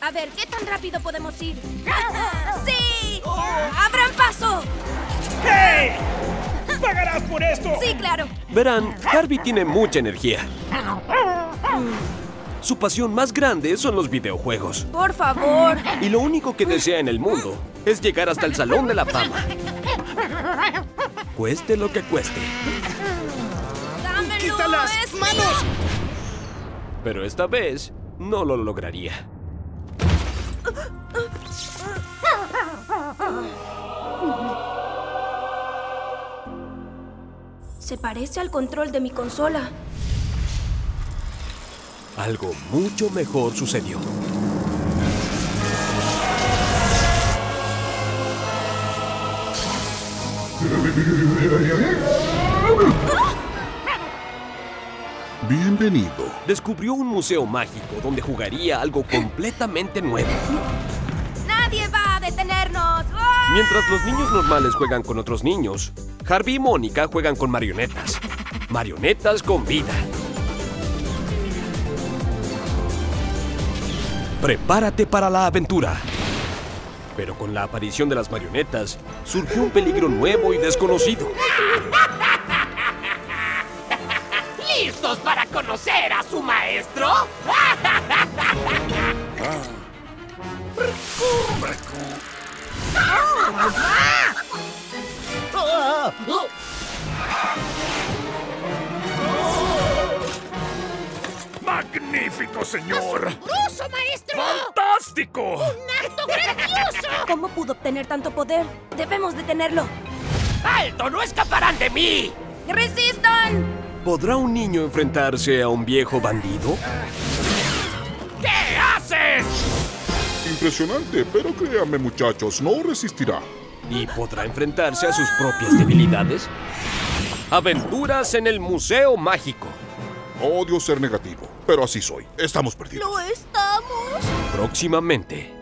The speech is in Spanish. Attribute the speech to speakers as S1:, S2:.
S1: A ver, ¿qué tan rápido podemos ir? ¡Sí! ¡Abran paso!
S2: ¡Hey! ¡Pagarás por esto!
S1: Sí, claro.
S3: Verán, Harvey tiene mucha energía. Su pasión más grande son los videojuegos.
S1: Por favor.
S3: Y lo único que desea en el mundo es llegar hasta el Salón de la Fama. Cueste lo que cueste.
S1: ¡Dámelo!
S2: ¡Quita las manos!
S3: Pero esta vez no lo lograría.
S1: Se parece al control de mi consola.
S3: Algo mucho mejor sucedió.
S4: Bienvenido.
S3: Descubrió un museo mágico donde jugaría algo completamente nuevo.
S1: ¡Nadie va a detenernos! ¡Ah!
S3: Mientras los niños normales juegan con otros niños, Harvey y Mónica juegan con marionetas. Marionetas con vida. Prepárate para la aventura. Pero con la aparición de las marionetas, surgió un peligro nuevo y desconocido.
S5: ¿Listos para conocer a su maestro?
S2: ¡Magnífico, señor!
S5: ¡Ruso, maestro!
S2: ¡Fantástico!
S5: ¡Acto grandioso!
S1: ¿Cómo pudo obtener tanto poder? Debemos detenerlo.
S5: ¡Alto! ¡No escaparán de mí!
S1: ¡Resistan!
S3: ¿Podrá un niño enfrentarse a un viejo bandido?
S5: ¿Qué haces?
S4: Impresionante, pero créanme muchachos, no resistirá.
S3: ¿Y podrá enfrentarse a sus propias debilidades? Aventuras en el Museo Mágico.
S4: Odio ser negativo, pero así soy. Estamos perdidos.
S1: ¡Lo estamos!
S3: Próximamente